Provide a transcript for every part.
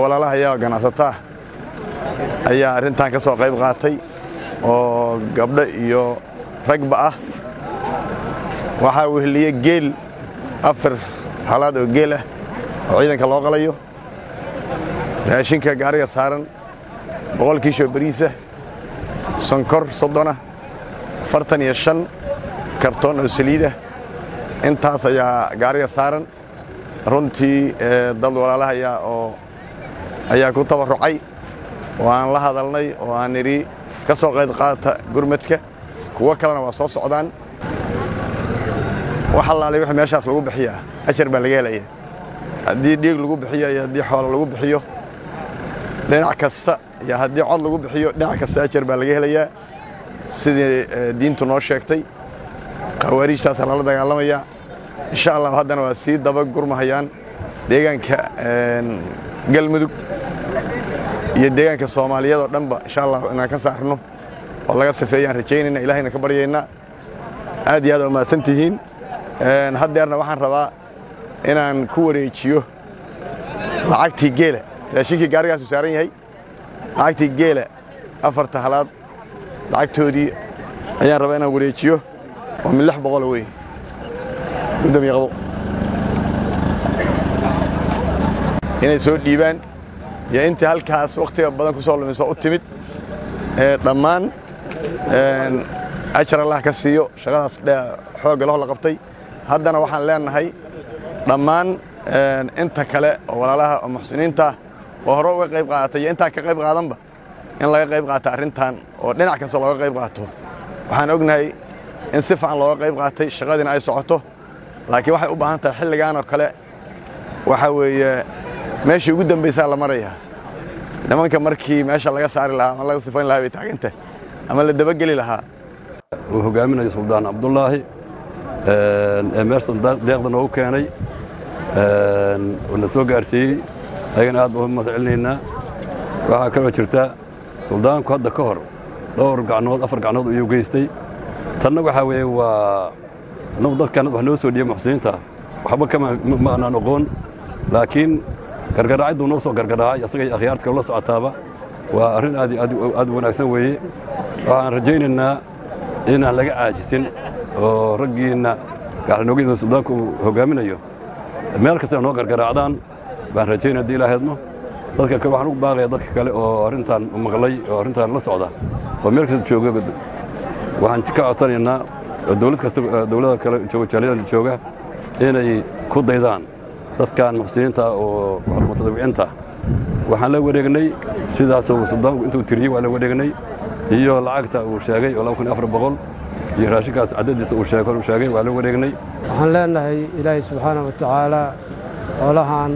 walaalaha ayaa ganacsataa. Ayaa arrintan ka soo qayb qaatay oo gabdho iyo ragba ah. Waxaa weheliye geel afar halaad oo geel ah oo ciidanka loo qalayo. Raashinka gaariga saaran boqol kiishoo bariisa sonkor soddona fartan iyo shan kartoon oo saliidah intaas ayaa gaariga saaran. Runtii dad walaalaha ayaa oo ayaa ku tabarrucay. Oo aan la hadalnay oo aan nidhi ka soo qayb qaata gurmadka. Kuwo kalena waa soo socdaan. Wax allaalay wix meeshaas lagu bixiyaa ajar baa laga helaya haddii dhiig lagu bixiyo iyo haddii xoolo lagu bixiyo dhinac kasta iyo haddii cod lagu bixiyo dhinac kasta ajar baa laga helayaa. Sidii diintu noo sheegtay. Khawaariijtaasa lala dagaalamayaa insha allah haddana waa sii daba gurmahayaan. Deegaanka galmudug iyo deegaanka soomaaliyeed oo dhanba insha allah inaan ka saarno oo laga sifeeyaan rajaynayna ilahayna ka baryaynaa. Aad iyo aad waa mahadsan tihiin. Haddeerna waxaan rabaa inaan ku wareejiyo lacagtii geela raashinkii gaarigaasu saaran yahay lacagtii geela afarta halaad lacagtoodii ayaan rabaa inaan wareejiyo oo min lix boqolo wey gudoomiye qabo inay soo dhiibaan iyo intii halkaas wakhtiga badan ku soo lumiso u timid dhammaan ajar allah ka siiyo shaqadaas xoogga laho la qabtay haddana waxaan leenahay dhammaan inta kale oo walaalaha oo muxsiniinta oo hore uga qayb qaadatay iyo intaan ka qayb qaadanba in laga qayb qaata arrintan oo dhinac kasta looga qayb qaato waxaan ognahay in si fiican looga qayb qaatay shaqadiina ay socoto laakiin waxay u baahan tahay xilligan oo kale waxa weeye meeshii ugu dambaysaa la marayaa nimanka markii meesha laga saari lahaa ama laga sifayn lahaa bay taaganta ama la dabageli lahaa uu hogaaminayo suldaan cabdulaahi ee meeshan deeqda noogu keenay oo soo gaarsiiyey ayagana aad baan u mahad waxaa kaloo jirta suldaanku hadda ka hor dhowr gacnood afar gacnood ayuu geystay tanna waxaa weeye waa annagu dadkan wax noo soo dhiiya muxsiniinta waxba kama ma oqoon laakiin gargaraacidduu noo soo gargaraacay asaga iyo akhyaarta kale la socotaaba waa arrin aad aad wanaagsan weeye. Waxaan rajaynaynaa inaan laga caajisin oo raggiinna gaxlanoogyada suldaanku hogaaminayo. Meel kastana noo gargaraacdaan baan rajaynaya haddii ilaa hedmo dadka kale waxaan ugu baaqaya dadka kale oo arrintan maqlay oo arrintan la socda. Oo meel kasta jooga waxaan ka codsanaynaa dowlad kasta dowladda kale jooga jaaliyada jooga inay ku daydaan dadkan muxsiniinta oo mutadawiciinta. Waxaan la wareegnay sidaasuu suldaanku intuu tiriyey waa la wareegnay. Iyo lacagta uu sheegay oo iyo raashinkaas cadadiisa uu sheegay waa la wareegnay. Waxaan leenahay ilaahay subxaana wa tacaala xoolahan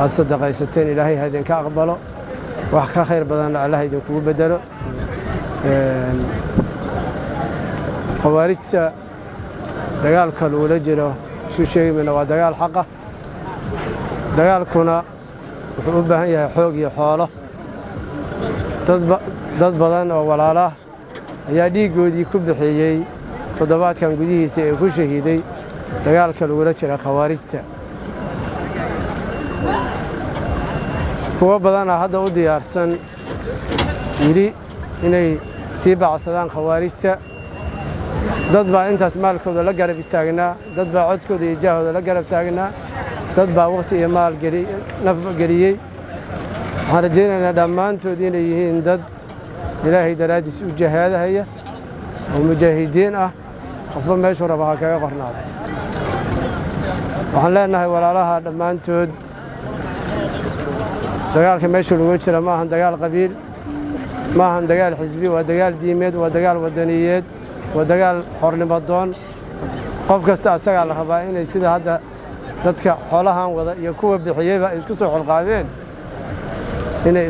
aad sadaqaysateen ilaahay ha idinka aqbalo. Wax ka khayr badanna allah idinkugu beddelo khawaarijta dagaalka lagula jiro isu sheegi waa dagaal xaqa dagaalkuna wuxuu u baahan yahay xoog iyo xoolo. Dad badan oo walaalah ayaa dhiiggoodii ku bixiyey toddobaadkan gudihiisa ee ku shahiiday dagaalka lagula jira khawaarijta. Kuwo badanaa hadda u diyaarsan yidhi inay sii bacsadaan khawaarijta. Dad baa intaas maalkooda la garab istaagnaa dad baa codkooda iyo jaahooda la garab taagnaa dad baa wakhti iyo maal naf geliyey. Waxaan rajaynaynaa dhammaantood inay yihiin dad ilaahay daraaddiis u jahaadahaya oo mujaahidiin ah. Qofba meeshuu raba ha kaga qornaado waxaan leenahay walaalaha dhammaantood. Dagaalka meesha lagu jira ma ahan dagaal qabiil ma ahan dagaal xisbi waa dagaal diimeed waa dagaal wadaniyeed waa dagaal xornimo doon. Qof kasta asagaa la rabaa inay sida hadda dadka xoolahan wada iyo kuwa bixiyeyba ay isku soo xolqaadeen inay